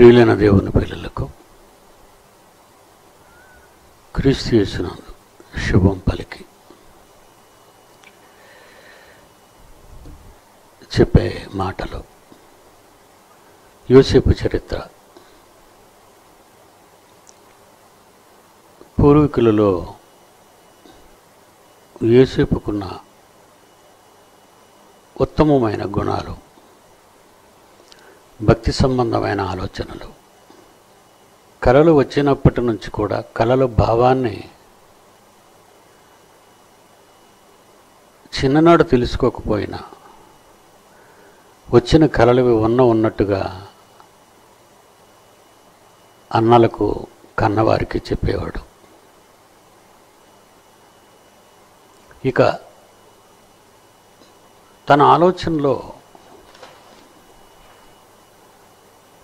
ప్రియులైన దేవుని పిల్లలకు క్రీస్తు చేసిన శుభం పలికి. చెప్పే మాటలు యోసేపు చరిత్ర. పూర్వీకులలో యోసేపుకున్న ఉత్తమమైన గుణాలు భక్తి సంబంధమైన ఆలోచనలు. కళలు వచ్చినప్పటి నుంచి కూడా కళల భావాన్ని చిన్ననాడు తెలుసుకోకపోయినా వచ్చిన కళలు ఉన్న ఉన్నట్టుగా అన్నలకు కన్నవారికి చెప్పేవాడు. ఇక తన ఆలోచనలో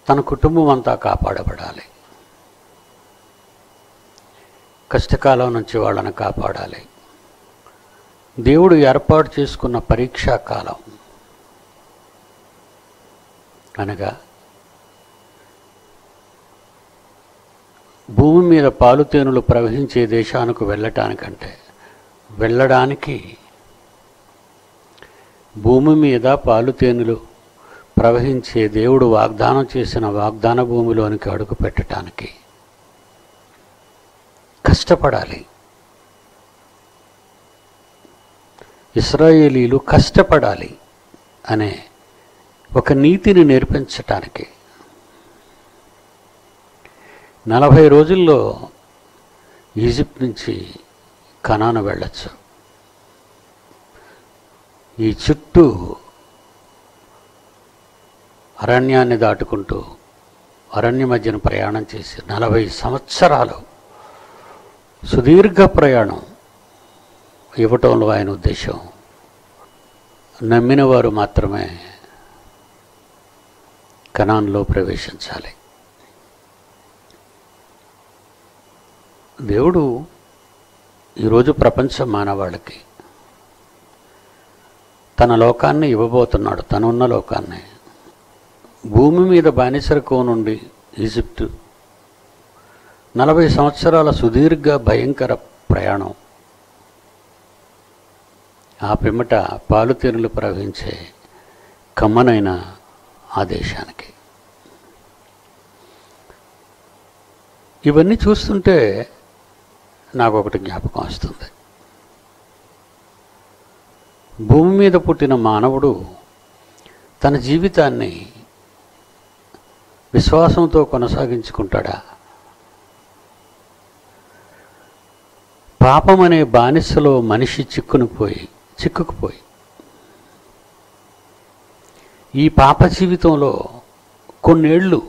తన కుటుంబం అంతా కాపాడబడాలి. కష్టకాలం నుంచి వాళ్ళని కాపాడాలి. దేవుడు ఏర్పాటు చేసుకున్న పరీక్షా కాలం. అనగా భూమి మీద పాలుతేనులు ప్రవహించే దేశానికి వెళ్ళటానికంటే వెళ్ళడానికి భూమి మీద పాలుతేనులు ప్రవహించే దేవుడు వాగ్దానం చేసిన వాగ్దాన భూమిలోనికి అడుగు పెట్టడానికి కష్టపడాలి. ఇస్రాయేలీలు కష్టపడాలి అనే ఒక నీతిని నేర్పించటానికి నలభై రోజుల్లో ఈజిప్ట్ నుంచి కనాను వెళ్ళచ్చు. ఈ చుట్టూ అరణ్యాన్ని దాటుకుంటూ అరణ్య మధ్యన ప్రయాణం చేసి నలభై సంవత్సరాలు సుదీర్ఘ ప్రయాణం ఇవ్వటంలో ఆయన ఉద్దేశం. నమ్మిన వారు మాత్రమే కణాన్లో ప్రవేశించాలి. దేవుడు ఈరోజు ప్రపంచ మానవాళికి తన లోకాన్ని ఇవ్వబోతున్నాడు తనున్న లోకాన్ని. భూమి మీద బానిసరకో నుండి ఈజిప్టు. నలభై సంవత్సరాల సుదీర్ఘ భయంకర ప్రయాణం. ఆ పిమ్మట పాలుతీరులు ప్రవహించే కమ్మనైన ఆ దేశానికి. ఇవన్నీ చూస్తుంటే నాకు ఒకటి జ్ఞాపకం వస్తుంది. భూమి మీద పుట్టిన మానవుడు తన జీవితాన్ని విశ్వాసంతో కొనసాగించుకుంటాడా? పాపం అనే బానిసలో మనిషి చిక్కునిపోయి చిక్కుకుపోయి. ఈ పాప జీవితంలో కొన్నేళ్ళు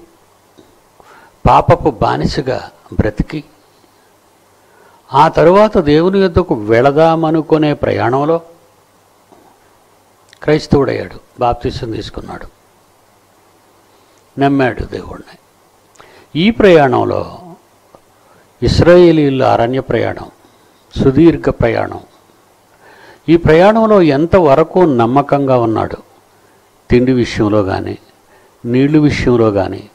పాపపు బానిసగా బ్రతికి ఆ తరువాత దేవుని యొద్దకు వెళదామనుకునే ప్రయాణంలో క్రైస్తవుడయ్యాడు బాప్తీసం తీసుకున్నాడు. నమ్మాడు దేవుణ్ణి. ఈ ప్రయాణంలో ఇస్రాయేలీల అరణ్య ప్రయాణం సుదీర్ఘ ప్రయాణం. ఈ ప్రయాణంలో ఎంతవరకు నమ్మకంగా ఉన్నాడు? తిండి విషయంలో కానీ నీళ్ళు విషయంలో కానీ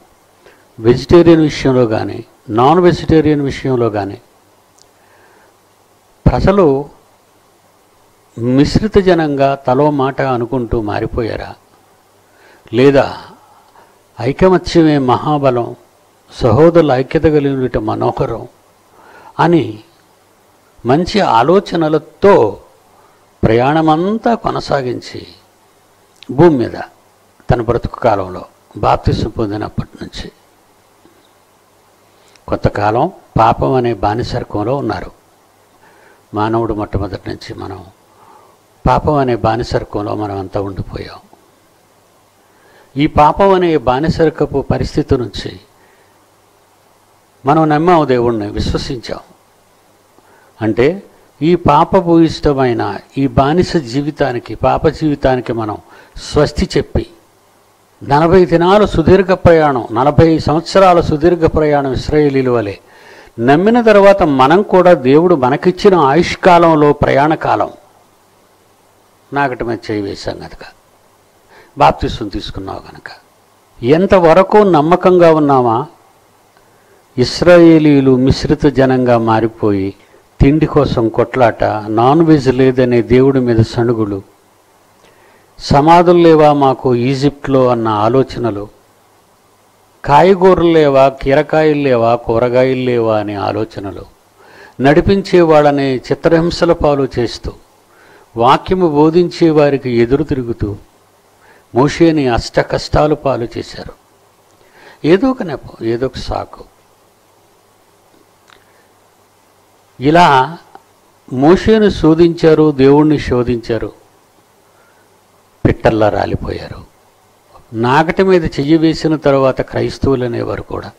వెజిటేరియన్ విషయంలో కానీ నాన్ వెజిటేరియన్ విషయంలో కానీ ప్రజలు మిశ్రిత జనంగా తలో మాట అనుకుంటూ మారిపోయారా? లేదా ఐకమత్యమే మహాబలం సహోదరుల ఐక్యత కలిగిన మనోహరం అని మంచి ఆలోచనలతో ప్రయాణమంతా కొనసాగించి భూమి మీద తన బ్రతుకు కాలంలో బాప్తిసం పొందినప్పటి నుంచి. కొంతకాలం పాపం అనే బానిసర్కంలో ఉన్నారు. మానవుడు మొట్టమొదటి నుంచి మనం పాపం అనే బానిసర్కంలో మనం అంతా ఉండిపోయాం. ఈ పాపం అనే బానిసరికపు పరిస్థితి నుంచి మనం నమ్మాము దేవుణ్ణి విశ్వసించాం అంటే ఈ పాపపు ఇష్టమైన ఈ బానిస జీవితానికి పాప జీవితానికి మనం స్వస్తి చెప్పి నలభై దినాలు సుదీర్ఘ ప్రయాణం నలభై సంవత్సరాల సుదీర్ఘ ప్రయాణం ఇస్రాయేలీల వలె నమ్మిన తర్వాత మనం కూడా దేవుడు మనకిచ్చిన ఆయుష్కాలంలో ప్రయాణకాలం నాకటమే మీద చేయి వేశాం కనుక బాప్తిస్వం తీసుకున్నావు కనుక ఎంతవరకు నమ్మకంగా ఉన్నామా? ఇస్రాయేలీలు మిశ్రిత జనంగా మారిపోయి తిండి కోసం కొట్లాట నాన్ వెజ్ లేదనే దేవుడి మీద సణుగులు. సమాధులు లేవా మాకు ఈజిప్ట్లో అన్న ఆలోచనలు. కాయగూరలు లేవా కీరకాయలు లేవా కూరగాయలు లేవా అనే ఆలోచనలు. నడిపించే వాళ్ళని చిత్రహింసల పాలు చేస్తూ వాక్యము బోధించే వారికి ఎదురు తిరుగుతూ మోషేని అష్ట కష్టాలు పాలు చేశారు. ఏదో ఒక నెపం ఏదో ఒక సాకు. ఇలా మోషేను శోధించారు దేవుణ్ణి శోధించారు. పిట్టల్లా రాలిపోయారు. నాగటి మీద చెయ్యి వేసిన తర్వాత క్రైస్తవులు అనేవారు కూడా.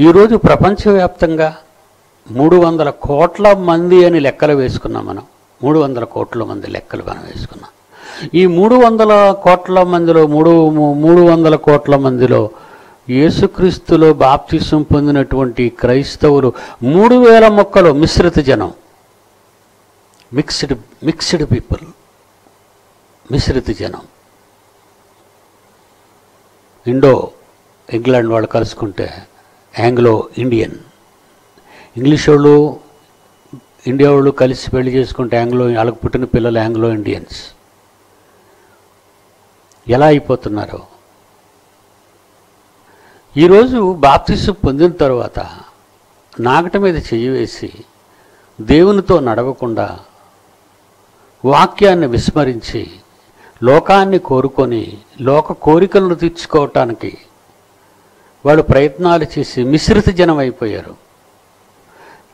ఈరోజు ప్రపంచవ్యాప్తంగా మూడు వందల కోట్ల మంది అని లెక్కలు వేసుకున్నాం మనం. మూడు వందల కోట్ల మంది లెక్కలు మనం వేసుకున్నాం. ఈ మూడు వందల కోట్ల మందిలో మూడు మూడు వందల కోట్ల మందిలో యేసుక్రీస్తులో బాప్తిసం పొందినటువంటి క్రైస్తవులు మూడు వేల మొక్కలు మిశ్రిత జనం. Mixed mixed people. మిశ్రిత జనం. ఇండో ఇంగ్లాండ్ వాళ్ళు కలుసుకుంటే ఆంగ్లో ఇండియన్. ఇంగ్లీష్ వాళ్ళు ఇండియా వాళ్ళు కలిసి పెళ్ళి చేసుకుంటే ఆంగ్లో వాళ్ళకు పుట్టిన పిల్లలు ఆంగ్లో ఇండియన్స్. ఎలా అయిపోతున్నారో. ఈరోజు బాప్తిసం పొందిన తర్వాత నాగట మీద చెయ్యి వేసి దేవునితో నడవకుండా వాక్యాన్ని విస్మరించి లోకాన్ని కోరుకొని లోక కోరికలను తీర్చుకోవటానికి వాళ్ళు ప్రయత్నాలు చేసి మిశ్రిత జనం అయిపోయారు.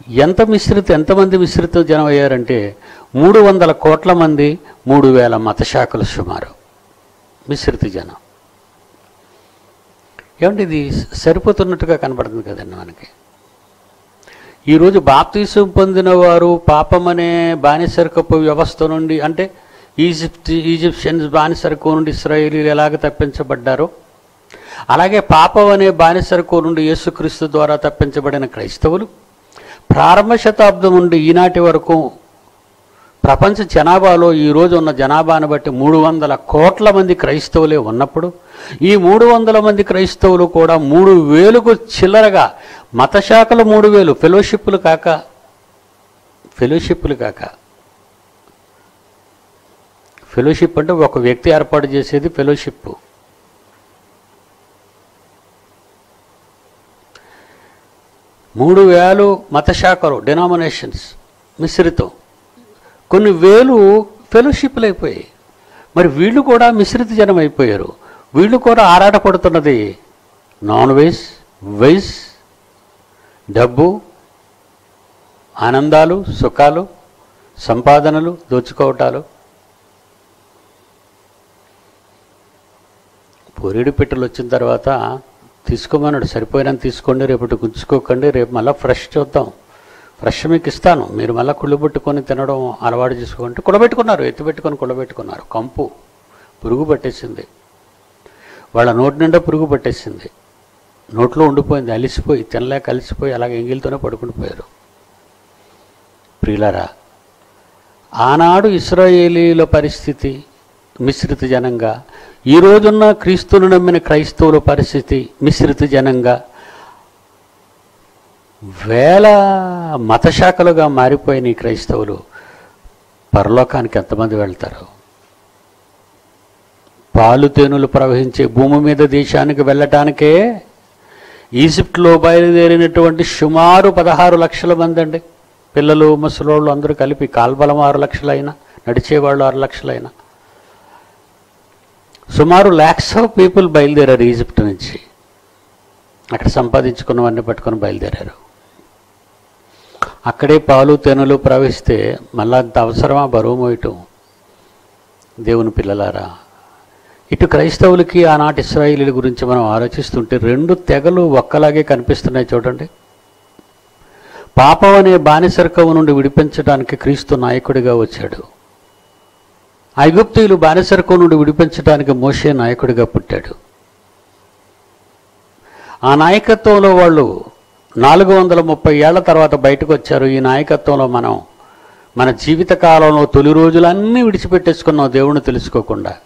ఎంత మిశ్రిత ఎంతమంది మిశ్రిత జనం అయ్యారంటే మూడు వందల కోట్ల మంది మూడు వేల మతశాఖలు సుమారు. మిశ్రిత జనం. ఏమంటే ఇది సరిపోతున్నట్టుగా కనబడుతుంది కదండి మనకి. ఈరోజు బాప్తీసం పొందిన వారు పాపమనే బానిసరికపు వ్యవస్థ నుండి అంటే ఈజిప్ట్ ఈజిప్షియన్స్ బానిసరకు నుండి ఇస్రాయేలీలు ఎలాగ తప్పించబడ్డారో అలాగే పాపం అనే బానిసరకు నుండి యేసుక్రీస్తు ద్వారా తప్పించబడిన క్రైస్తవులు ప్రారంభ శతాబ్దం నుండి ఈనాటి వరకు ప్రపంచ జనాభాలో ఈ రోజు ఉన్న జనాభాను బట్టి మూడు వందల కోట్ల మంది క్రైస్తవులే ఉన్నప్పుడు ఈ మూడు వందల మంది క్రైస్తవులు కూడా మూడు వేలకు చిల్లరగా మతశాఖలు మూడు వేలు ఫెలోషిప్లు కాక ఫెలోషిప్లు కాక. ఫెలోషిప్ అంటే ఒక వ్యక్తి ఏర్పాటు చేసేది ఫెలోషిప్. మూడు వేలు మతశాఖలు డినామినేషన్స్ మిశ్రితం. కొన్ని వేలు ఫెలోషిప్లు అయిపోయాయి మరి వీళ్ళు కూడా మిశ్రిత జనం అయిపోయారు వీళ్ళు కూడా ఆరాటపడుతున్నది నాన్ వెజ్ వెజ్ డబ్బు ఆనందాలు సుఖాలు సంపాదనలు దోచుకోవటాలు. పొరిడి పెట్టెలు వచ్చిన తర్వాత తీసుకోమన్నాడు. సరిపోయినా తీసుకోండి రేపటి గుంచుకోకండి రేపు మళ్ళీ ఫ్రెష్ చూద్దాం. ఫ్రెష్ మీకు ఇస్తాను. మీరు మళ్ళీ కుళ్ళు పెట్టుకొని తినడం అలవాటు చేసుకుంటే కుడబెట్టుకున్నారు ఎత్తిపెట్టుకొని కుడబెట్టుకున్నారు. కంపు పురుగు పట్టేసింది. వాళ్ళ నోటి నిండా పురుగు పట్టేసింది. నోట్లో ఉండిపోయింది అలిసిపోయి తినలేక అలిసిపోయి అలాగే ఎంగిలితోనే పడుకుండిపోయారు ప్రియులరా ఆనాడు ఇస్రాయేలీల పరిస్థితి మిశ్రిత జనంగా ఈ రోజున్న క్రీస్తును నమ్మిన క్రైస్తవుల పరిస్థితి మిశ్రిత జనంగా వేల మతశాఖలుగా మారిపోయిన ఈ క్రైస్తవులు పరలోకానికి ఎంతమంది వెళ్తారు? పాలు తేనులు ప్రవహించే భూమి మీద దేశానికి వెళ్ళటానికే ఈజిప్ట్లో బయలుదేరినటువంటి సుమారు పదహారు లక్షల మంది అండి. పిల్లలు ముసలోళ్ళు అందరూ కలిపి కాల్బలం ఆరు లక్షలైనా నడిచేవాళ్ళు ఆరు లక్షలైనా. సుమారు ల్యాక్స్ ఆఫ్ పీపుల్ బయలుదేరారు ఈజిప్ట్ నుంచి. అక్కడ సంపాదించుకున్నవన్నీ పట్టుకొని బయలుదేరారు. అక్కడే పాలు తేనెలు ప్రవహిస్తే మళ్ళా అంత అవసరమా బరువు మోయటం దేవుని పిల్లలారా ఇటు క్రైస్తవులకి ఆనాటి ఇస్రాయిలీల గురించి మనం ఆలోచిస్తుంటే రెండు తెగలు ఒక్కలాగే కనిపిస్తున్నాయి చూడండి. పాపం అనే బానిసర్కవు నుండి విడిపించడానికి క్రీస్తు నాయకుడిగా వచ్చాడు. ఐగుప్తీయులు బానిసర్కం నుండి విడిపించడానికి మోషే నాయకుడిగా పుట్టాడు. ఆ నాయకత్వంలో వాళ్ళు నాలుగు వందల ముప్పై ఏళ్ళ తర్వాత బయటకు వచ్చారు ఈ నాయకత్వంలో మనం. మన జీవిత కాలంలో తొలి రోజులన్నీ విడిచిపెట్టేసుకున్నాం దేవుణ్ణి తెలుసుకోకుండా.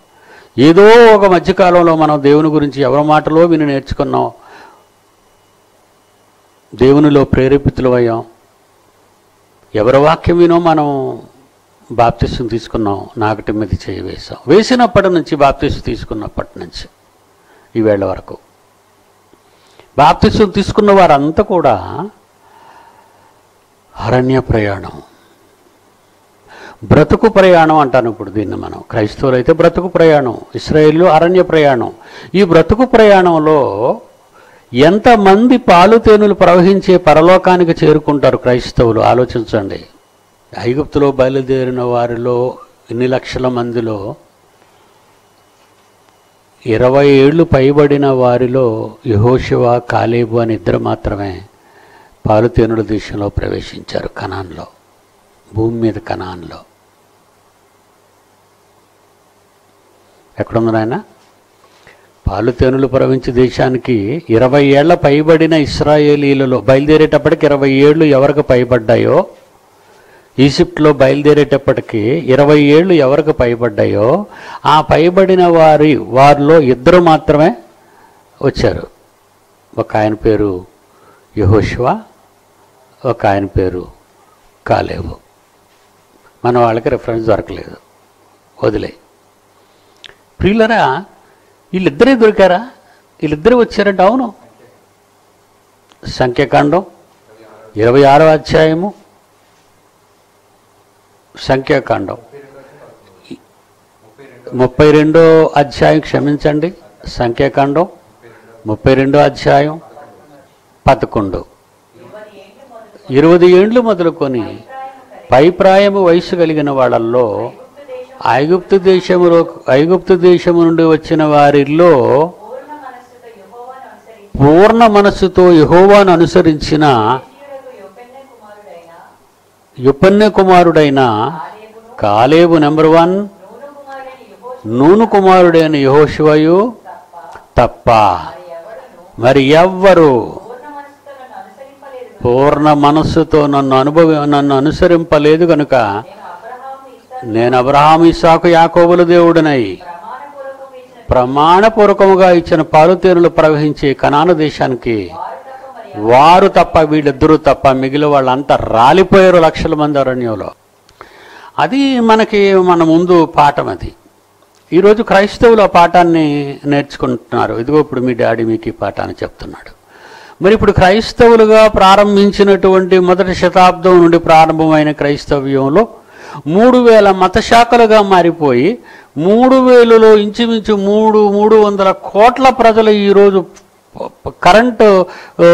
ఏదో ఒక మధ్యకాలంలో మనం దేవుని గురించి ఎవరి మాటలో విని నేర్చుకున్నాం. దేవునిలో ప్రేరేపితులు అయ్యాం. ఎవరి వాక్యం వినో మనం బాప్తిస్వం తీసుకున్నాం నాగటి మీద చేయి వేసాం వేసినప్పటి నుంచి బాప్తిస్వం తీసుకున్నప్పటి నుంచి ఈవేళ వరకు. బాప్తిస్వం తీసుకున్న వారంతా కూడా అరణ్య ప్రయాణం. బ్రతుకు ప్రయాణం అంటాను ఇప్పుడు దీన్ని మనం. క్రైస్తవులు అయితే బ్రతుకు ప్రయాణం ఇస్రాయేల్లో అరణ్య ప్రయాణం. ఈ బ్రతుకు ప్రయాణంలో ఎంతమంది పాలు తేనెలు ప్రవహించే పరలోకానికి చేరుకుంటారు క్రైస్తవులు? ఆలోచించండి. ఐగుప్తులో బయలుదేరిన వారిలో ఇన్ని లక్షల మందిలో ఇరవై ఏళ్ళు పైబడిన వారిలో యహోశివ కాలేబు అని ఇద్దరు మాత్రమే పాలుతేనుల దేశంలో ప్రవేశించారు కనాన్లో భూమి మీద కనాన్లో. ఎక్కడుంది నాయన పాలుతేనులు ప్రవహించే దేశానికి ఇరవై ఏళ్ళ పైబడిన ఇస్రాయేలీలలో బయలుదేరేటప్పటికి ఇరవై ఏళ్ళు ఎవరికి పైబడ్డాయో ఈజిప్ట్లో బయలుదేరేటప్పటికి ఇరవై ఏళ్ళు ఎవరికి పైబడ్డాయో ఆ పైబడిన వారి వారిలో ఇద్దరు మాత్రమే వచ్చారు. ఒక ఆయన పేరు యహోష్వా ఒక ఆయన పేరు కాలేవు మన వాళ్ళకి రిఫరెన్స్ దొరకలేదు. వదిలే. ప్రియులరా వీళ్ళిద్దరే దొరికారా? వీళ్ళిద్దరే వచ్చారంటే అవును. సంఖ్యాకాండం ఇరవై ఆరో అధ్యాయము సంఖ్యాకాండం. ముప్పై రెండో అధ్యాయం క్షమించండి. సంఖ్యాకాండం. ముప్పై రెండో అధ్యాయం పదకొండు. ఇరవై ఏండ్లు మొదలుకొని పైప్రాయము వయసు కలిగిన వాళ్ళల్లో ఐగుప్తు దేశములో ఐగుప్తు దేశము నుండి వచ్చిన వారిలో పూర్ణ మనస్సుతో యహోవాను అనుసరించిన పూర్ణ మనస్సుతో యహోవాను అనుసరించిన శిష్యుడకు యొపెన్నె కుమారుడైన యుపన్య కుమారుడైన కాలేబు నెంబర్ వన్ నూను కుమారుడైన యహోశివయు తప్ప మరి ఎవ్వరు పూర్ణ మనస్సుతో నన్ను నన్ను అనుభవి నన్ను అనుసరింపలేదు కనుక నేను అబ్రహాం ఇసాకు యాకోబుల దేవుడినై ఇచ్చిన ప్రమాణపూర్వకముగా ఇచ్చిన పాలుతేరులు ప్రవహించే కనాన దేశానికి వారు తప్ప తప్ప వీళ్ళిద్దరూ తప్ప మిగిలిన వాళ్ళంతా రాలిపోయారు లక్షల మంది అరణ్యంలో. అది మనకి మన ముందు పాఠం అది. ఈరోజు క్రైస్తవులు ఆ పాఠాన్ని నేర్చుకుంటున్నారు. ఇదిగో ఇప్పుడు మీ డాడీ మీకు ఈ పాఠాన్ని చెప్తున్నాడు. మరి ఇప్పుడు క్రైస్తవులుగా ప్రారంభించినటువంటి మొదటి శతాబ్దం నుండి ప్రారంభమైన క్రైస్తవ్యంలో మూడు వేల మత శాఖలుగా మారిపోయి మూడు వేలలో ఇంచుమించు మూడు మూడు వందల కోట్ల ప్రజలు ఈరోజు కరెంట్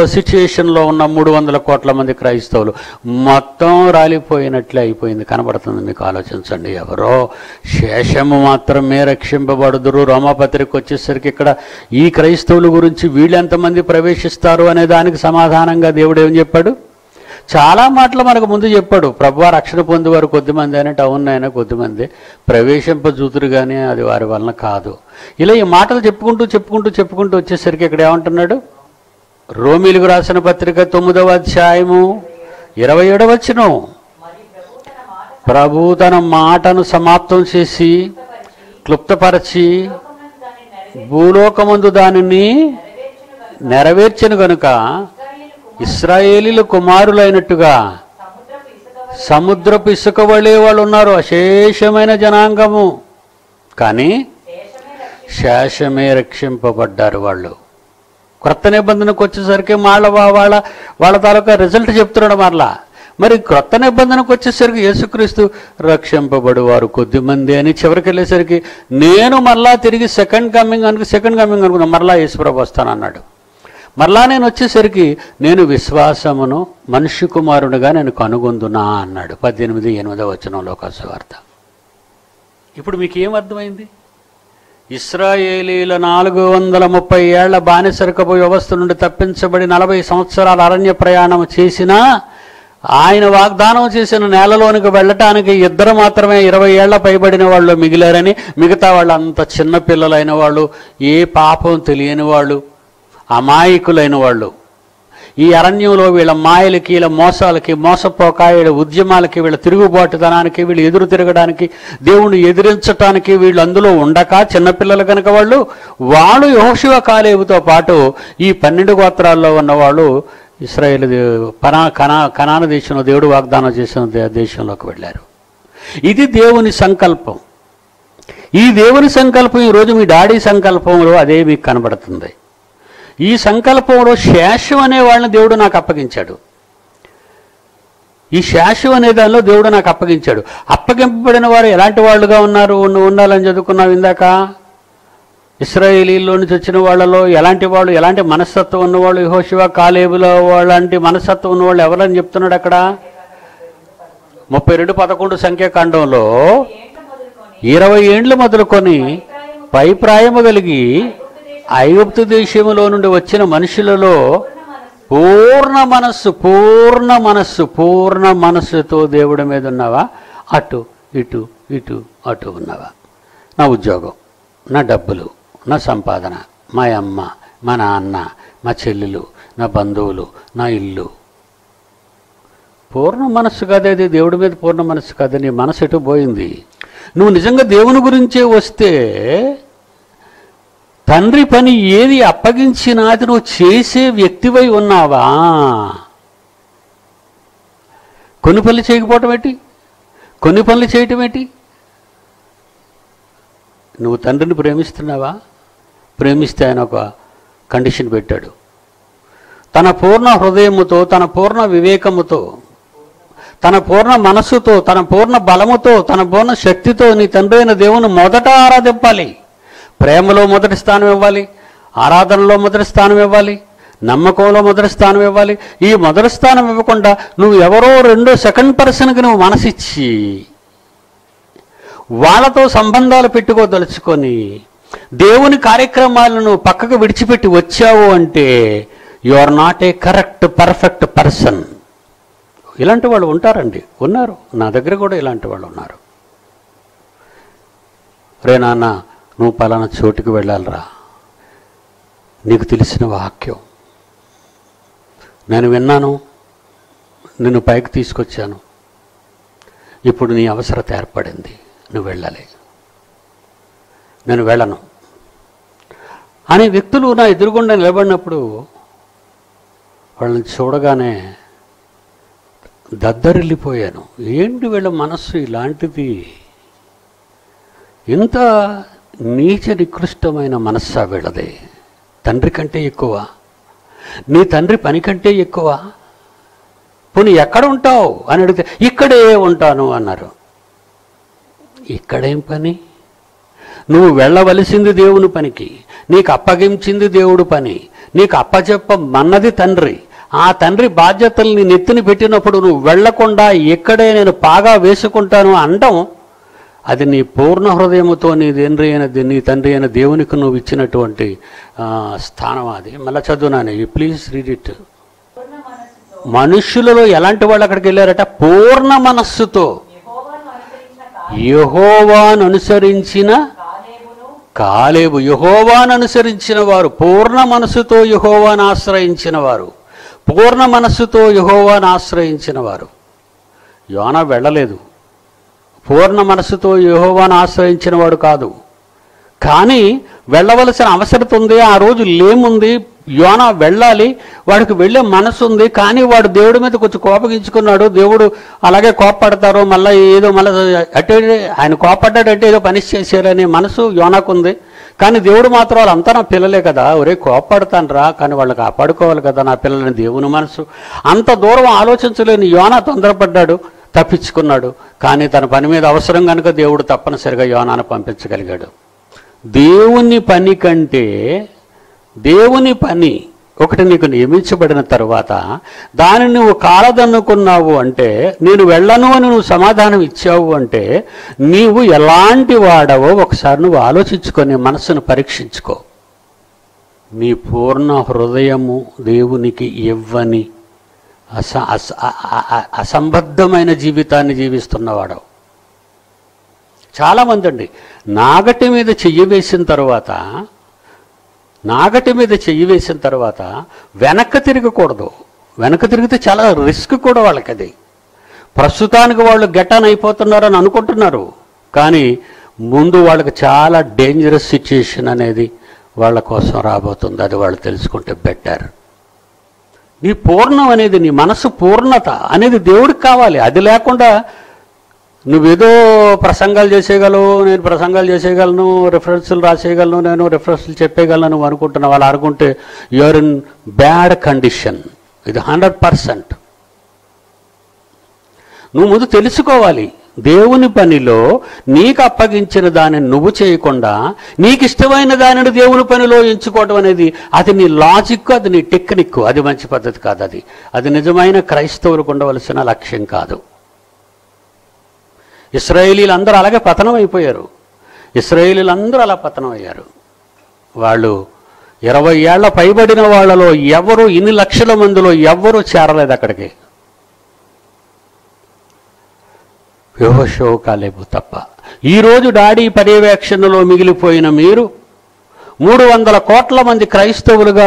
సిచ్యుయేషన్లో ఉన్న మూడు వందల కోట్ల మంది క్రైస్తవులు మొత్తం రాలిపోయినట్లే అయిపోయింది. కనబడుతుంది మీకు ఆలోచించండి ఎవరో. శేషము మాత్రమే రక్షింపబడుదురు. రోమాపత్రిక వచ్చేసరికి ఇక్కడ ఈ క్రైస్తవుల గురించి వీళ్ళెంతమంది ప్రవేశిస్తారు అనే దానికి సమాధానంగా దేవుడు ఏం చెప్పాడు? చాలా మాటలు మనకు ముందు చెప్పాడు. ప్రభు రక్షణ పొందేవారు కొద్దిమంది అని టౌన్ అయినా కొద్దిమంది. ప్రవేశింపజూతురు కానీ అది వారి వలన కాదు. ఇలా ఈ మాటలు చెప్పుకుంటూ చెప్పుకుంటూ చెప్పుకుంటూ వచ్చేసరికి ఇక్కడ ఏమంటున్నాడు? రోమిలకు రాసిన పత్రిక తొమ్మిదవ అధ్యాయము ఇరవై ఏడవచ్చును ప్రభు తన మాటను సమాప్తం చేసి క్లుప్తపరచి భూలోకమందు దానిని నెరవేర్చను గనుక ఇస్రాయేలీలు కుమారులైనట్టుగా సముద్రపు ఇసుక వలె వలే వాళ్ళు ఉన్నారు. అశేషమైన జనాంగము. కానీ శేషమే రక్షింపబడ్డారు వాళ్ళు. క్రొత్త నిబంధనకు వచ్చేసరికి వాళ్ళ వాళ్ళ వాళ్ళ తాలూకా రిజల్ట్ చెప్తున్నాడు మరలా. మరి క్రొత్త నిబంధనకు వచ్చేసరికి యేసుక్రీస్తు రక్షింపబడు వారు కొద్దిమంది అని చివరికి వెళ్ళేసరికి నేను మరలా తిరిగి సెకండ్ కమింగ్ అనుకు సెకండ్ కమింగ్ అనుకున్నా మరలా యేసుప్రభు వస్తానన్నాడు. మరలా నేను వచ్చేసరికి నేను విశ్వాసమును మనుష్య కుమారుడుగా నేను కనుగొందునా అన్నాడు. పద్దెనిమిది ఎనిమిదో వచనంలో వార్త ఇప్పుడు మీకు ఏం అర్థమైంది? ఇస్రాయేలీల నాలుగు వందల ముప్పై ఏళ్ళ బానిసరికపు వ్యవస్థ నుండి తప్పించబడి నలభై సంవత్సరాల అరణ్య ప్రయాణం చేసినా ఆయన వాగ్దానం చేసిన నేలలోనికి వెళ్ళటానికి ఇద్దరు మాత్రమే ఇరవై ఏళ్ళ పైబడిన వాళ్ళు మిగిలారని మిగతా వాళ్ళు అంత చిన్న పిల్లలైన వాళ్ళు ఏ పాపం తెలియని వాళ్ళు అమాయకులైన వాళ్ళు. ఈ అరణ్యంలో వీళ్ళ మాయలకి వీళ్ళ మోసాలకి మోసపోక వీళ్ళ ఉద్యమాలకి వీళ్ళ తిరుగుబాటుతనానికి వీళ్ళు ఎదురు తిరగడానికి దేవుణ్ణి ఎదిరించటానికి వీళ్ళు అందులో ఉండక చిన్నపిల్లలు కనుక వాళ్ళు వాళ్ళు యహోశివ కాలేవుతో పాటు ఈ పన్నెండు గోత్రాల్లో ఉన్నవాళ్ళు ఇస్రాయేల్ పనా కనా కనాన దేశంలో దేవుడు వాగ్దానం చేసిన దేశంలోకి వెళ్ళారు. ఇది దేవుని సంకల్పం. ఈ దేవుని సంకల్పం ఈరోజు మీ డాడీ సంకల్పంలో అదే మీకు కనబడుతుంది. ఈ సంకల్పంలో శేషం అనే వాళ్ళని దేవుడు నాకు అప్పగించాడు. ఈ శేషం అనే దానిలో దేవుడు నాకు అప్పగించాడు. అప్పగింపబడిన వారు ఎలాంటి వాళ్ళుగా ఉన్నారు? ఉండాలని చదువుకున్నావు ఇందాక? ఇస్రాయేలీలో నుంచి వచ్చిన వాళ్ళలో ఎలాంటి వాళ్ళు ఎలాంటి మనస్తత్వం ఉన్నవాళ్ళు? యెహోషువ కాలేబులో వాళ్ళంటి మనస్తత్వం ఉన్నవాళ్ళు ఎవరని చెప్తున్నాడు అక్కడ? ముప్పై రెండు పదకొండు సంఖ్యాకాండంలో ఇరవై ఏండ్లు మొదలుకొని ప్రాయము పై ప్రాయము కలిగి ఐగుప్తు దేశంలో నుండి వచ్చిన మనుషులలో పూర్ణ మనస్సు పూర్ణ మనస్సు పూర్ణ మనస్సు పూర్ణ మనస్సుతో దేవుడి మీద ఉన్నావా? అటు ఇటు ఇటు అటు ఉన్నావా? నా ఉద్యోగం నా డబ్బులు నా సంపాదన మా అమ్మ మా నాన్న మా చెల్లెలు నా బంధువులు నా ఇల్లు. పూర్ణ మనస్సు కాదేది దేవుడి మీద పూర్ణ మనస్సు కాదు నీ మనసు ఎటు పోయింది? నువ్వు నిజంగా దేవుని గురించే వస్తే తండ్రి పని ఏది అప్పగించినాది నువ్వు చేసే వ్యక్తివై ఉన్నావా? కొన్ని పనులు చేయకపోవటం ఏంటి? కొన్ని పనులు చేయటం ఏంటి? నువ్వు తండ్రిని ప్రేమిస్తున్నావా? ప్రేమిస్తే ఆయన ఒక కండిషన్ పెట్టాడు. తన పూర్ణ హృదయముతో తన పూర్ణ వివేకముతో తన పూర్ణ మనస్సుతో తన పూర్ణ బలముతో తన పూర్ణ శక్తితో నీ తండ్రి అయిన దేవుని మొదట ఆరాధింపాలి. ప్రేమలో మొదటి స్థానం ఇవ్వాలి ఆరాధనలో మొదటి స్థానం ఇవ్వాలి నమ్మకంలో మొదటి స్థానం ఇవ్వాలి. ఈ మొదటి స్థానం ఇవ్వకుండా నువ్వు ఎవరో రెండో సెకండ్ పర్సన్కి నువ్వు మనసిచ్చి వాళ్ళతో సంబంధాలు పెట్టుకోదలుచుకొని దేవుని కార్యక్రమాలను పక్కకు విడిచిపెట్టి వచ్చావు అంటే you are not a correct perfect person ఇలాంటి వాళ్ళు ఉంటారండి. ఉన్నారు. నా దగ్గర కూడా ఇలాంటి వాళ్ళు ఉన్నారు. రే నాన్న నువ్వు పలానా చోటుకి వెళ్ళాలిరా. నీకు తెలిసిన వాక్యం. నేను విన్నాను నిన్ను పైకి తీసుకొచ్చాను. ఇప్పుడు నీ అవసరత ఏర్పడింది నువ్వు వెళ్ళాలి. నేను వెళ్ళను. అనే వ్యక్తులు నా ఎదురుగుండా నిలబడినప్పుడు వాళ్ళని చూడగానే దద్దరిల్లిపోయాను. ఏంటి వీళ్ళ మనస్సు ఇలాంటిది? ఇంత నీచ నికృష్టమైన మనస్సా వీళ్ళది? తండ్రి కంటే ఎక్కువ. నీ తండ్రి పని కంటే ఎక్కువ. పోనీ ఎక్కడ ఉంటావు? అని అడిగితే ఇక్కడే ఉంటాను అన్నారు. ఇక్కడేం పని? నువ్వు వెళ్ళవలసింది దేవుని పనికి. నీకు అప్పగించింది దేవుడు పని. నీకు అప్పచెప్ప మన్నది తండ్రి. ఆ తండ్రి బాధ్యతల్ని నెత్తిని పెట్టినప్పుడు నువ్వు వెళ్ళకుండా ఇక్కడే నేను పాగా వేసుకుంటాను అనడం అది నీ పూర్ణ హృదయముతో నీ తండ్రి అయిన నీ తండ్రి అయిన దేవునికి నువ్వు ఇచ్చినటువంటి స్థానం అది. మళ్ళీ చదువునాను ప్లీజ్ రీడ్ ఇట్ మనుష్యులలో ఎలాంటి వాళ్ళు అక్కడికి వెళ్ళారట? పూర్ణ మనస్సుతో. యహోవాను అనుసరించిన కాలేబు. యహోవాను అనుసరించిన వారు. పూర్ణ మనస్సుతో యహోవాను ఆశ్రయించిన వారు. పూర్ణ మనస్సుతో యహోవాను ఆశ్రయించిన వారు. యోన వెళ్ళలేదు. పూర్ణ మనస్సుతో యహోవాను ఆశ్రయించిన వాడు కాదు. కానీ వెళ్ళవలసిన అవసరత ఉంది ఆ రోజు లేముంది యోన వెళ్ళాలి వాడికి వెళ్ళే మనసు ఉంది కానీ వాడు దేవుడి మీద కొంచెం కోపగించుకున్నాడు దేవుడు అలాగే కోపడతారు మళ్ళీ ఏదో మళ్ళీ అటే ఆయన కోపడ్డాడంటే ఏదో పని చేశారనే మనసు యోనాకుంది. కానీ దేవుడు మాత్రం వాళ్ళంతా నా పిల్లలే కదా ఒరే కోపడతాను రా కానీ వాళ్ళు కాపాడుకోవాలి కదా నా పిల్లలని దేవుని మనసు. అంత దూరం ఆలోచించలేని యోనా తొందరపడ్డాడు. తప్పించుకున్నాడు. కానీ తన పని మీద అవసరం కనుక దేవుడు తప్పనిసరిగా యోనాను పంపించగలిగాడు. దేవుని పని కంటే దేవుని పని ఒకటి నీకు నియమించబడిన తర్వాత దానిని నువ్వు కాలదన్నుకున్నావు అంటే నేను వెళ్ళను అని నువ్వు సమాధానం ఇచ్చావు అంటే నీవు ఎలాంటి వాడవో ఒకసారి నువ్వు ఆలోచించుకొని మనసును పరీక్షించుకో. నీ పూర్ణ హృదయము దేవునికి ఇవ్వని అస అస అ- అసంబద్ధమైన జీవితాన్ని జీవిస్తున్నవాడు. చాలామంది అండి నాగటి మీద చెయ్యి వేసిన తర్వాత నాగటి మీద చెయ్యి వేసిన తర్వాత వెనక్కి తిరగకూడదు. వెనక్కి తిరిగితే చాలా రిస్క్ కూడా వాళ్ళకి అది ప్రస్తుతానికి వాళ్ళు గెటాన్ అయిపోతున్నారని అనుకుంటున్నారు. కానీ ముందు వాళ్ళకి చాలా డేంజరస్ సిచ్యుయేషన్ అనేది వాళ్ళ కోసం రాబోతుంది. అది వాళ్ళు తెలుసుకుంటే బెటర్ నీ పూర్ణం అనేది నీ మనసు పూర్ణత అనేది దేవుడికి కావాలి. అది లేకుండా నువ్వేదో ప్రసంగాలు చేసేయగలవు నేను ప్రసంగాలు చేసేయగలను రిఫరెన్స్లు రాసేయగలను నేను రెఫరెన్సులు చెప్పేయగలను నువ్వు అనుకుంటున్నావు. వాళ్ళు అనుకుంటే you are in bad condition ఇది హండ్రెడ్ పర్సెంట్ నువ్వు ముందు తెలుసుకోవాలి. దేవుని పనిలో నీకు అప్పగించిన దానిని నువ్వు చేయకుండా నీకు ఇష్టమైన దానిని దేవుని పనిలో ఎంచుకోవడం అనేది అది నీ లాజిక్ అది నీ టెక్నిక్ అది మంచి పద్ధతి కాదు అది. అది నిజమైన క్రైస్తవులకు ఉండవలసిన లక్ష్యం కాదు. ఇస్రాయేలీలందరూ అలాగే పతనం అయిపోయారు. ఇస్రాయేలీలందరూ అలా పతనం అయ్యారు. వాళ్ళు ఇరవై ఏళ్ళ పైబడిన వాళ్ళలో ఎవరు ఇన్ని లక్షల మందిలో ఎవరు చేరలేదు అక్కడికి? వ్యూహశోకాలేవు తప్ప. ఈరోజు డాడీ పర్యవేక్షణలో మిగిలిపోయిన మీరు మూడు వందల కోట్ల మంది క్రైస్తవులుగా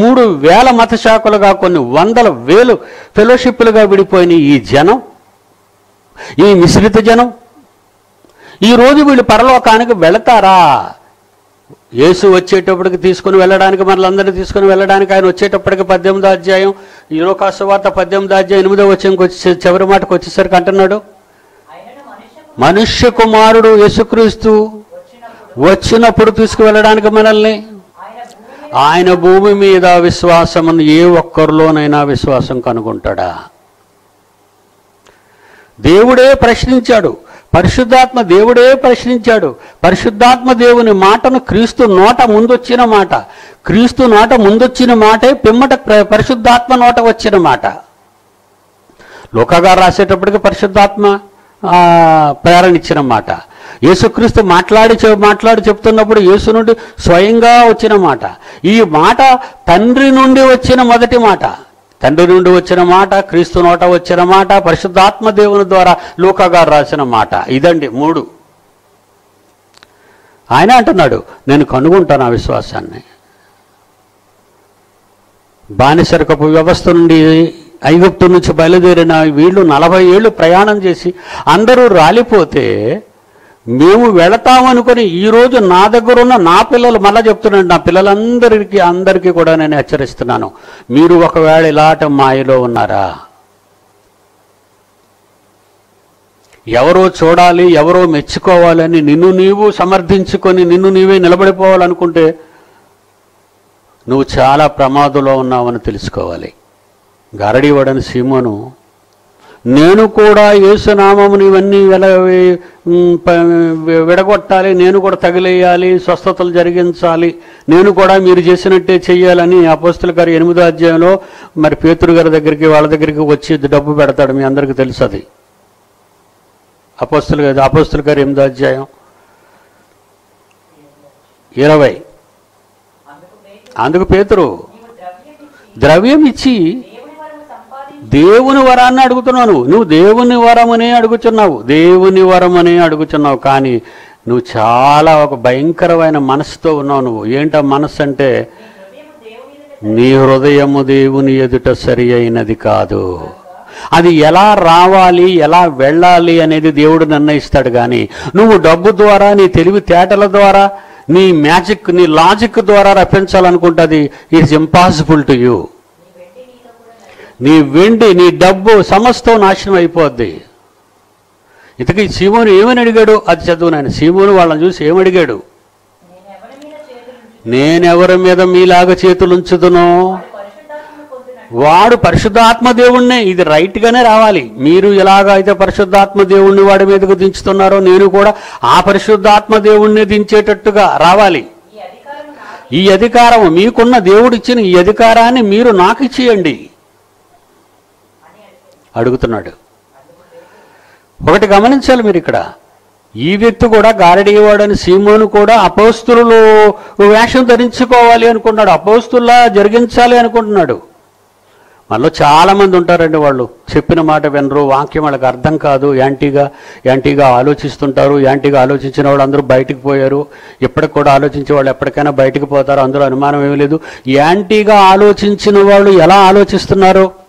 మూడు వేల మత శాఖలుగా కొన్ని వందల వేలు ఫెలోషిప్లుగా విడిపోయిన ఈ జనం ఈ మిశ్రిత జనం ఈరోజు వీళ్ళు పరలోకానికి వెళతారా? యేసు వచ్చేటప్పటికి తీసుకుని వెళ్ళడానికి మనలందరినీ తీసుకుని వెళ్ళడానికి ఆయన వచ్చేటప్పటికి పద్దెనిమిదో అధ్యాయం ఈ లోకాసు వార్త పద్దెనిమిదో అధ్యాయం ఎనిమిదో వచ్చే చివరి మాటకు వచ్చేసరికి అంటున్నాడు మనుష్య కుమారుడు యేసుక్రీస్తు వచ్చినప్పుడు తీసుకువెళ్ళడానికి మనల్ని. ఆయన భూమి మీద విశ్వాసం ఏ ఒక్కరిలోనైనా విశ్వాసం కనుగొంటాడా? దేవుడే ప్రశ్నించాడు. పరిశుద్ధాత్మ దేవుడే ప్రశ్నించాడు. పరిశుద్ధాత్మ దేవుని మాటను క్రీస్తు నోట ముందొచ్చిన మాట. క్రీస్తు నోట ముందొచ్చిన మాటే పిమ్మట ప్ర- పరిశుద్ధాత్మ నోట వచ్చిన మాట. లోకగారు రాసేటప్పటికి పరిశుద్ధాత్మ ప్రేరణ ఇచ్చిన మాట యేసుక్రీస్తు మాట్లాడి మాట్లాడి చెప్తున్నప్పుడు యేసు నుండి స్వయంగా వచ్చిన మాట. ఈ మాట తండ్రి నుండి వచ్చిన మొదటి మాట. తండ్రి నుండి వచ్చిన మాట క్రీస్తు నోట వచ్చిన మాట పరిశుద్ధాత్మ దేవుని ద్వారా లూకాగారు రాసిన మాట. ఇదండి మూడు. ఆయన అంటున్నాడు నేను కనుగొంటాను ఆ విశ్వాసాన్ని. బానిసరికపు వ్యవస్థ నుండి ఐగుప్తు నుంచి బయలుదేరిన వీళ్ళు నలభై ఏళ్ళు ప్రయాణం చేసి అందరూ రాలిపోతే మేము వెళతామనుకొని ఈరోజు నా దగ్గర ఉన్న నా పిల్లలు మళ్ళా చెప్తున్నాను నా పిల్లలందరికీ అందరికీ కూడా నేను హెచ్చరిస్తున్నాను. మీరు ఒకవేళ ఇలాట మాయలో ఉన్నారా? ఎవరో చూడాలి ఎవరో మెచ్చుకోవాలని నిన్ను నీవు సమర్థించుకొని నిన్ను నీవే నిలబడిపోవాలనుకుంటే నువ్వు చాలా ప్రమాదంలో ఉన్నావని తెలుసుకోవాలి. గారడీవాడని సీమోను నేను కూడా యేసునామముని ఇవన్నీ వెల విడగొట్టాలి నేను కూడా తగిలేయాలి స్వస్థతలు జరిగించాలి నేను కూడా మీరు చేసినట్టే చేయాలని అపోస్తుల గారు ఎనిమిదో అధ్యాయంలో మరి పేతురు గారి దగ్గరికి వాళ్ళ దగ్గరికి వచ్చి డబ్బు పెడతాడు మీ అందరికీ తెలుసు అది. అపోస్తుల గారు అపోస్తుల గారు ఎనిమిదో అధ్యాయం ఇరవై. అందుకు పేతురు, ద్రవ్యం ఇచ్చి దేవుని వరాన్ని అడుగుతున్నాను నువ్వు. దేవుని వరమనే అడుగుతున్నావు దేవుని వరమనే అడుగుతున్నావు కానీ నువ్వు చాలా ఒక భయంకరమైన మనసుతో ఉన్నావు నువ్వు. ఏంటో మనసు అంటే నీ హృదయము దేవుని ఎదుట సరి అయినది కాదు. అది ఎలా రావాలి ఎలా వెళ్ళాలి అనేది దేవుడు నిర్ణయిస్తాడు కానీ నువ్వు డబ్బు ద్వారా నీ తెలివి తేటల ద్వారా నీ మ్యాజిక్ నీ లాజిక్ ద్వారా రప్పించాలనుకుంటుంది ఇట్స్ ఇంపాసిబుల్ టు యూ. నీ వెండి నీ డబ్బు సమస్తం నాశనం అయిపోద్ది. ఇతకి సీమోను ఏమని అడిగాడు? అది చదువు నాయన. సీమోను వాళ్ళని చూసి ఏమడిగాడు? నేను ఎవరి మీద నేనెవరి మీద మీలాగా చేతులుంచుదును? వాడు పరిశుద్ధాత్మ దేవుణ్ణే. ఇది రైట్గానే రావాలి. మీరు ఎలాగ అయితే పరిశుద్ధాత్మ దేవుణ్ణి వాడి మీదకు దించుతున్నారో నేను కూడా ఆ పరిశుద్ధాత్మ దేవుణ్ణి దించేటట్టుగా రావాలి. ఈ అధికారం మీకున్న దేవుడిచ్చిన ఈ అధికారాన్ని మీరు నాకు ఇచ్చేయండి. అడుగుతున్నాడు. ఒకటి గమనించాలి మీరు ఇక్కడ. ఈ వ్యక్తి కూడా గారడీవాడని సీమోను కూడా అపోస్తులు వేషం ధరించుకోవాలి అనుకుంటున్నాడు అపోస్తుల్లా జరిగించాలి అనుకుంటున్నాడు. మనలో చాలామంది ఉంటారండి వాళ్ళు. చెప్పిన మాట వినరు వాక్యం వాళ్ళకి అర్థం కాదు. యాంటీగా యాంటీగా ఆలోచిస్తుంటారు. యాంటీగా ఆలోచించిన వాళ్ళు అందరూ బయటికి పోయారు. ఇప్పటికి కూడా ఆలోచించే వాళ్ళు ఎప్పటికైనా బయటికి పోతారు. అందులో అనుమానం ఏమీ లేదు. యాంటీగా ఆలోచించిన వాళ్ళు ఎలా ఆలోచిస్తున్నారు?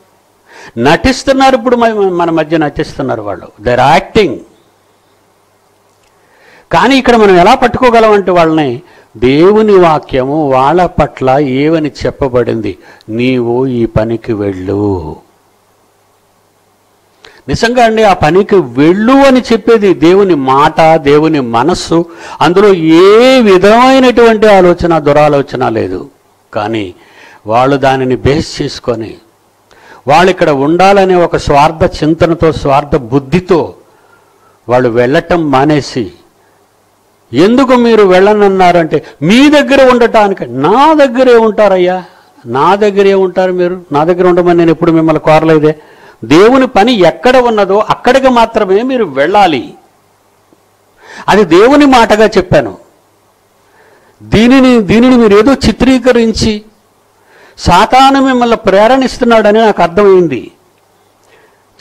నటిస్తున్నారు ఇప్పుడు మన మన మధ్య నటిస్తున్నారు వాళ్ళు. దర్ యాక్టింగ్ కానీ ఇక్కడ మనం ఎలా పట్టుకోగలం అంటే వాళ్ళని దేవుని వాక్యము వాళ్ళ పట్ల ఏవని చెప్పబడింది నీవు ఈ పనికి వెళ్ళు. నిజంగా అండి ఆ పనికి వెళ్ళు అని చెప్పేది దేవుని మాట దేవుని మనస్సు అందులో ఏ విధమైనటువంటి ఆలోచన దురాలోచన లేదు. కానీ వాళ్ళు దానిని బేస్ చేసుకొని వాళ్ళు ఇక్కడ ఉండాలనే ఒక స్వార్థ చింతనతో స్వార్థ బుద్ధితో వాళ్ళు వెళ్ళటం మానేసి ఎందుకు మీరు వెళ్ళనన్నారంటే మీ దగ్గర ఉండటానికి నా దగ్గరే ఉంటారయ్యా నా దగ్గరే ఉంటారు మీరు నా దగ్గర ఉండమని నేను ఎప్పుడు మిమ్మల్ని కోరలేదే. దేవుని పని ఎక్కడ ఉన్నదో అక్కడికి మాత్రమే మీరు వెళ్ళాలి. అది దేవుని మాటగా చెప్పాను. దీనిని దీనిని మీరు ఏదో చిత్రీకరించి సాతాను మిమ్మల్ని ప్రేరణిస్తున్నాడని నాకు అర్థమైంది.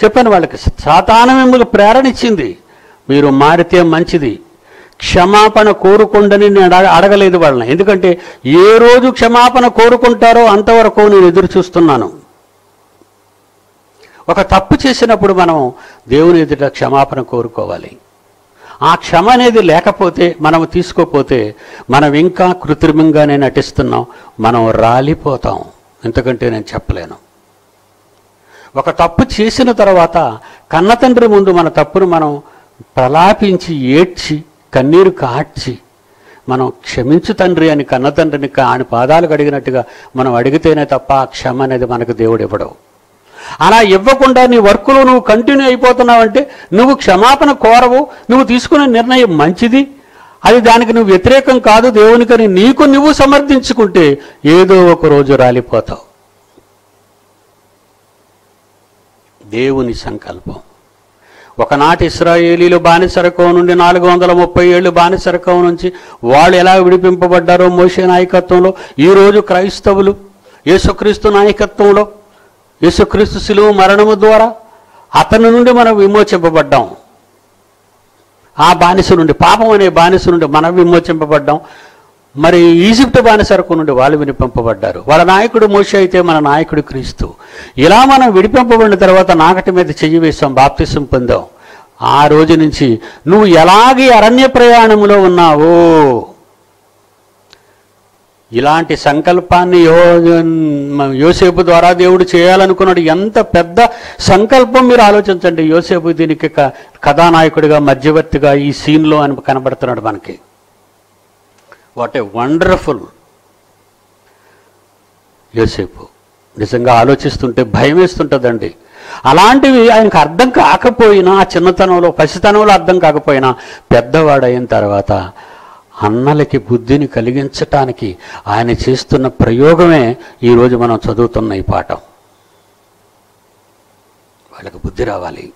చెప్పాను వాళ్ళకి సాతాను మిమ్మల్ని ప్రేరణించింది మీరు మారితే మంచిది. క్షమాపణ కోరుకుండని నేను అడగ అడగలేదు వాళ్ళని. ఎందుకంటే ఏ రోజు క్షమాపణ కోరుకుంటారో అంతవరకు నేను ఎదురు చూస్తున్నాను. ఒక తప్పు చేసినప్పుడు మనం దేవుని ఎదుట క్షమాపణ కోరుకోవాలి. ఆ క్షమ అనేది లేకపోతే మనం తీసుకోపోతే మనం ఇంకా కృత్రిమంగానే నటిస్తున్నాం మనం రాలిపోతాం. ఎందుకంటే నేను చెప్పలేను. ఒక తప్పు చేసిన తర్వాత కన్నతండ్రి ముందు మన తప్పును మనం ప్రలాపించి ఏడ్చి కన్నీరు కార్చి మనం క్షమించు తండ్రి అని కన్నతండ్రిని కా- ఆయన పాదాలు అడిగినట్టుగా మనం అడిగితేనే తప్ప ఆ క్షమ అనేది మనకు దేవుడు ఇవ్వడం. అలా ఇవ్వకుండా నీ వర్క్లో నువ్వు కంటిన్యూ అయిపోతున్నావంటే నువ్వు క్షమాపణ కోరవు నువ్వు తీసుకునే నిర్ణయం మంచిది. అది దానికి నువ్వు వ్యతిరేకం కాదు దేవునికని నీకు నువ్వు సమర్థించుకుంటే ఏదో ఒక రోజు రాలిపోతావు. దేవుని సంకల్పం. ఒకనాటి ఇస్రాయేలీలు బానిసరకం నుండి నాలుగు వందల ముప్పై ఏళ్ళు బానిసరకం నుంచి వాళ్ళు ఎలా విడిపింపబడ్డారో మోషే నాయకత్వంలో ఈరోజు క్రైస్తవులు యేసుక్రీస్తు నాయకత్వంలో యేసుక్రీస్తు శిలువు మరణము ద్వారా అతని నుండి మనం విమోచింపబడ్డాం. ఆ బానిస నుండి పాపం అనే బానిస నుండి మనం విమోచింపబడ్డాం. మరి ఈజిప్ట్ బానిసరకు నుండి వాళ్ళు వినిపింపబడ్డారు వాళ్ళ నాయకుడు మోషే అయితే మన నాయకుడు క్రీస్తు. ఇలా మనం విడిపింపబడిన తర్వాత నాకటి మీద చెయ్యి వేసాం బాప్తిసం పొందాం. ఆ రోజు నుంచి నువ్వు ఎలాగే అరణ్య ప్రయాణంలో ఉన్నావో ఇలాంటి సంకల్పాన్ని యో యోసేపు ద్వారా దేవుడు చేయాలనుకున్నాడు. ఎంత పెద్ద సంకల్పం మీరు ఆలోచించండి. యోసేపు దీనికి కథానాయకుడిగా మధ్యవర్తిగా ఈ సీన్లో అని కనబడుతున్నాడు మనకి. వాట్ ఏ వండర్ఫుల్ యోసేపు. నిజంగా ఆలోచిస్తుంటే భయం వేస్తుంటుందండి అలాంటివి ఆయనకు అర్థం కాకపోయినా చిన్నతనంలో పసితనంలో అర్థం కాకపోయినా పెద్దవాడైన తర్వాత అన్నలకి బుద్ధిని కలిగించటానికి ఆయన చేస్తున్న ప్రయోగమే ఈరోజు మనం చదువుతున్న ఈ పాఠం. వాళ్ళకి బుద్ధి రావాలి.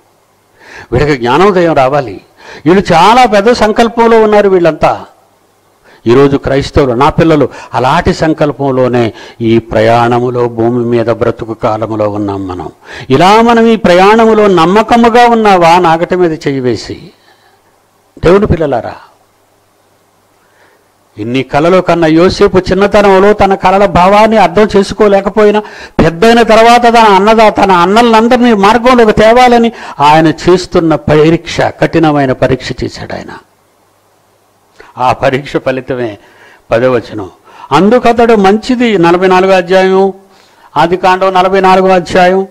వీళ్ళకి జ్ఞానోదయం రావాలి. వీళ్ళు చాలా పెద్ద సంకల్పంలో ఉన్నారు వీళ్ళంతా. ఈరోజు క్రైస్తవులు నా పిల్లలు అలాంటి సంకల్పంలోనే ఈ ప్రయాణములో భూమి మీద బ్రతుకు కాలములో ఉన్నాం మనం. ఇలా మనం ఈ ప్రయాణములో నమ్మకముగా ఉన్నావా నాగటి మీద చేయి వేసి దేవుని పిల్లలారా ఇన్ని కళలు కన్న యోసేపు చిన్నతనంలో తన కళల భావాన్ని అర్థం చేసుకోలేకపోయినా పెద్దయిన తర్వాత తన అన్నదా తన అన్నలందరినీ మార్గంలోకి తేవాలని ఆయన చేస్తున్న పరీక్ష కఠినమైన పరీక్ష చేశాడు ఆయన. ఆ పరీక్ష ఫలితమే పదవచనం. అందుకతడు మంచిది నలభై నాలుగో అధ్యాయం ఆది కాండం నలభై నాలుగో అధ్యాయం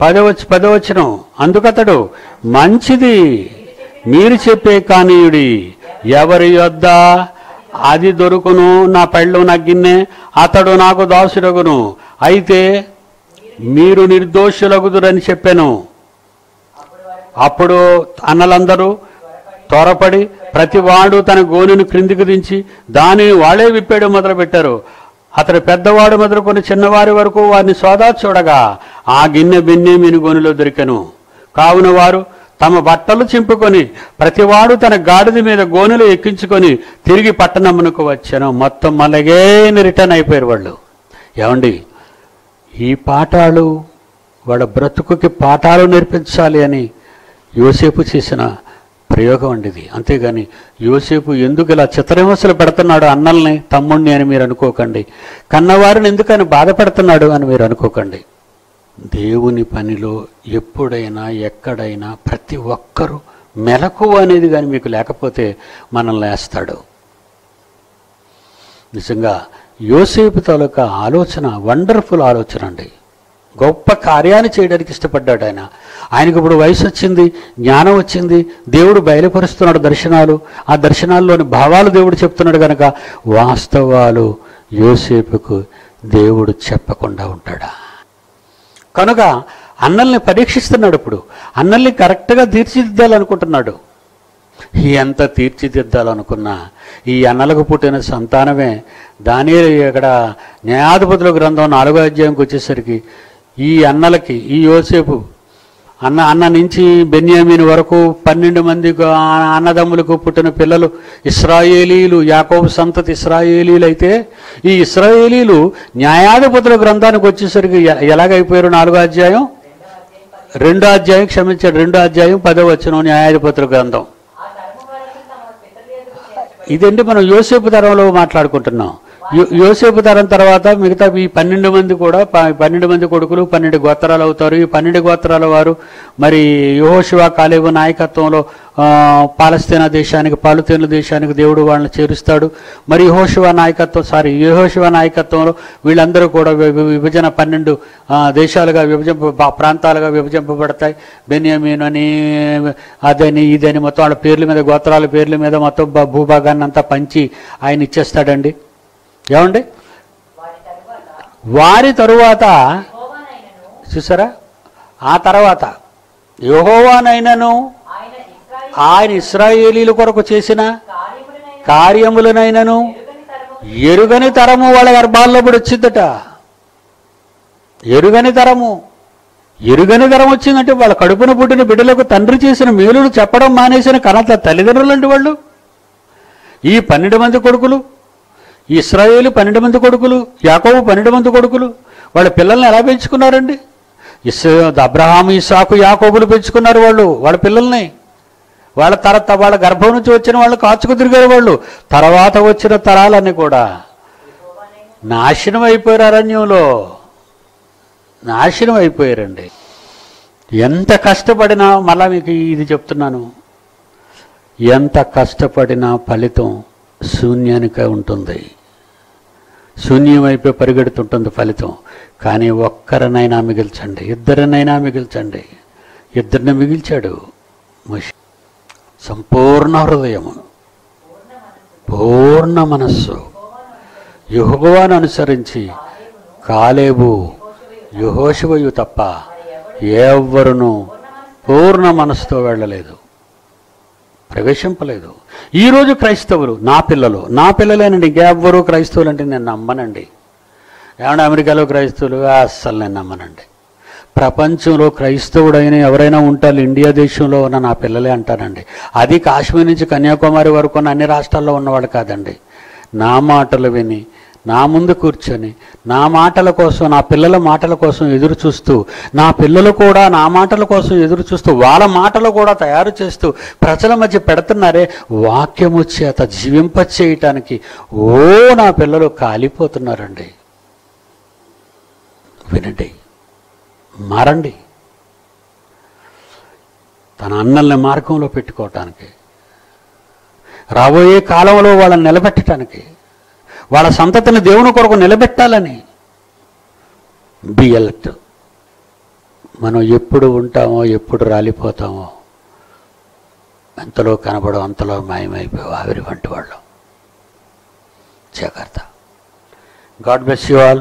పదవచ పదవచనం. అందుకతడు మంచిది మీరు చెప్పే కానీయుడి ఎవరి యొద్ద అది దొరుకును నా పళ్ళు నా గిన్నె అతడు నాకు దాసుడగును. అయితే మీరు నిర్దోషులగుదురని చెప్పాను. అప్పుడు అన్నలందరూ త్వరపడి ప్రతివాడు తన గోనెను క్రిందికి దించి దానిని వాళ్ళే విప్పేయడం మొదలుపెట్టారు. అతడు పెద్దవాడు మొదలుకొని చిన్నవారి వరకు వారిని సోదా చూడగా ఆ గిన్నె బెన్నెమీని గోనెలో దొరికెను. కావున వారు తమ బట్టలు చింపుకొని ప్రతివాడు తన గాడిద మీద గోనెలు ఎక్కించుకొని తిరిగి పట్టణమునకు వచ్చాను. మొత్తం మళ్ళగే రిటర్న్ అయిపోయారు వాళ్ళు. ఏమండి? ఈ పాఠాలు వాళ్ళ బ్రతుకుకి పాఠాలు నేర్పించాలి అని యోసేపు చేసిన ప్రయోగం అండి ఇది. అంతేగాని యోసేపు ఎందుకు ఇలా చిత్రహింసలు పెడుతున్నాడు అన్నల్ని తమ్ముణ్ణి అని మీరు అనుకోకండి. కన్నవారిని ఎందుకని బాధపడుతున్నాడు అని మీరు అనుకోకండి. దేవుని పనిలో ఎప్పుడైనా ఎక్కడైనా ప్రతి ఒక్కరూ మెలకు అనేది కానీ మీకు లేకపోతే మనల్ని వేస్తాడు నిజంగా యోసేపు తాలూకా ఆలోచన వండర్ఫుల్ ఆలోచన అండి. గొప్ప కార్యాన్ని చేయడానికి ఇష్టపడ్డాడు ఆయన. ఆయనకు ఇప్పుడు వయసు వచ్చింది జ్ఞానం వచ్చింది దేవుడు బయలుపరుస్తున్నాడు దర్శనాలు. ఆ దర్శనాల్లోని భావాలు దేవుడు చెప్తున్నాడు కనుక వాస్తవాలు యోసేపుకు దేవుడు చెప్పకుండా ఉంటాడా? కనుక అన్నల్ని పరీక్షిస్తున్నాడు ఇప్పుడు. అన్నల్ని కరెక్ట్గా తీర్చిదిద్దాలనుకుంటున్నాడు. ఎంత తీర్చిదిద్దాలనుకున్నా ఈ అన్నలకు పుట్టిన సంతానమే దాని ఇక్కడ న్యాయాధిపతుల గ్రంథం నాలుగో అధ్యాయంకి వచ్చేసరికి ఈ అన్నలకి ఈ యోసేపు అన్న అన్న నుంచి బెన్యామీన్ వరకు పన్నెండు మంది అన్నదమ్ములకు పుట్టిన పిల్లలు ఇస్రాయేలీలు యాకోబు సంతతి ఇస్రాయేలీలు అయితే ఈ ఇస్రాయేలీలు న్యాయాధిపతుల గ్రంథానికి వచ్చేసరికి ఎలాగైపోయారు నాలుగో అధ్యాయం? రెండో అధ్యాయం క్షమించాడు రెండో అధ్యాయం పదో వచ్చిన న్యాయాధిపతుల గ్రంథం. ఇదండి మనం యోసేపు తరంలో మాట్లాడుకుంటున్నాం? యోసేపు తరం తర్వాత మిగతా ఈ పన్నెండు మంది కూడా పన్నెండు మంది కొడుకులు పన్నెండు గోత్రాలు అవుతారు. ఈ పన్నెండు గోత్రాల వారు మరి యహోశివ కాలేబు నాయకత్వంలో పాలస్తీనా దేశానికి పాలుతీన దేశానికి దేవుడు వాళ్ళని చేరుస్తాడు. మరి యహోశివ నాయకత్వం సారీ యహోశివ నాయకత్వంలో వీళ్ళందరూ కూడా విభజన పన్నెండు దేశాలుగా విభజింప ప్రాంతాలుగా విభజింపబడతాయి. బెన్యామీన్ అని అదని ఇదని మొత్తం వాళ్ళ పేర్ల మీద గోత్రాల పేర్ల మీద మొత్తం భూభాగాన్ని అంతా పంచి ఆయన ఇచ్చేస్తాడండి. ఏమండి? వారి తరువాత చూసారా? ఆ తర్వాత యహోవానైనను ఆయన ఆయన ఇస్రాయేలీల కొరకు చేసిన కార్యములనైనను ఎరుగని తరము వాళ్ళ గర్భాల్లో కూడా వచ్చిందట. ఎరుగని తరము. ఎరుగని తరం వచ్చిందంటే వాళ్ళ కడుపున పుట్టిన బిడ్డలకు తండ్రి చేసిన మేలును చెప్పడం మానేసిన కనత తల్లిదండ్రులు అంటే వాళ్ళు. ఈ పన్నెండు మంది కొడుకులు ఇస్రాయేలు పన్నెండు మంది కొడుకులు యాకోబు పన్నెండు మంది కొడుకులు. వాళ్ళ పిల్లల్ని ఎలా పెంచుకున్నారండి? ఇస్ అబ్రహాము ఇసాకు యాకోబులు పెంచుకున్నారు వాళ్ళు వాళ్ళ పిల్లల్ని. వాళ్ళ తర వాళ్ళ గర్భం నుంచి వచ్చిన వాళ్ళు కాచుకు తిరిగారు వాళ్ళు. తర్వాత వచ్చిన తరాలన్నీ కూడా నాశనం అయిపోయారు అరణ్యంలో నాశనం అయిపోయారండి ఎంత కష్టపడినా మళ్ళా మీకు ఇది చెప్తున్నాను. ఎంత కష్టపడినా ఫలితం శూన్యానికే ఉంటుంది. శూన్యం అయిపోయి పరిగెడుతుంటుంది ఫలితం. కానీ ఒక్కరినైనా మిగిల్చండి. ఇద్దరినైనా మిగిల్చండి. ఇద్దరిని మిగిల్చాడు మోషే. సంపూర్ణ హృదయము. పూర్ణ మనస్సు. యుహోవాను అనుసరించి కాలేబు యుహోశివయు తప్ప ఎవ్వరును పూర్ణ మనస్సుతో వెళ్ళలేదు. ప్రవేశింపలేదు. ఈరోజు క్రైస్తవులు నా పిల్లలు నా పిల్లలేనండి ఇంకెవ్వరూ క్రైస్తవులు అంటే నేను నమ్మనండి. ఏమన్నా అమెరికాలో క్రైస్తవులు? అస్సలు నేను నమ్మనండి. ప్రపంచంలో క్రైస్తవుడైన ఎవరైనా ఉంటారు ఇండియా దేశంలో ఉన్న నా పిల్లలే అంటానండి అది కాశ్మీర్ నుంచి కన్యాకుమారి వరకు ఉన్న అన్ని రాష్ట్రాల్లో ఉన్నవాడు కాదండి. నా మాటలు విని నా ముందు కూర్చొని నా మాటల కోసం నా పిల్లల మాటల కోసం ఎదురు చూస్తూ నా పిల్లలు కూడా నా మాటల కోసం ఎదురు చూస్తూ వాళ్ళ మాటలు కూడా తయారు చేస్తూ ప్రజల మధ్య పెడుతున్నారే వాక్యము చేత జీవింపచేయటానికి ఓ నా పిల్లలు కాలిపోతున్నారండి. వినండి మారండి. తన అన్నల్ని మార్గంలో పెట్టుకోవటానికి రాబోయే కాలంలో వాళ్ళని నిలబెట్టడానికి వాళ్ళ సంతతిని దేవుని కొరకు నిలబెట్టాలని. బి అలర్ట్ మనం ఎప్పుడు ఉంటామో ఎప్పుడు రాలిపోతామో ఎంతలో కనబడం అంతలో మాయమైపోయావు ఆవిరి వంటి వాళ్ళం. జాగ్రత్త. God bless you all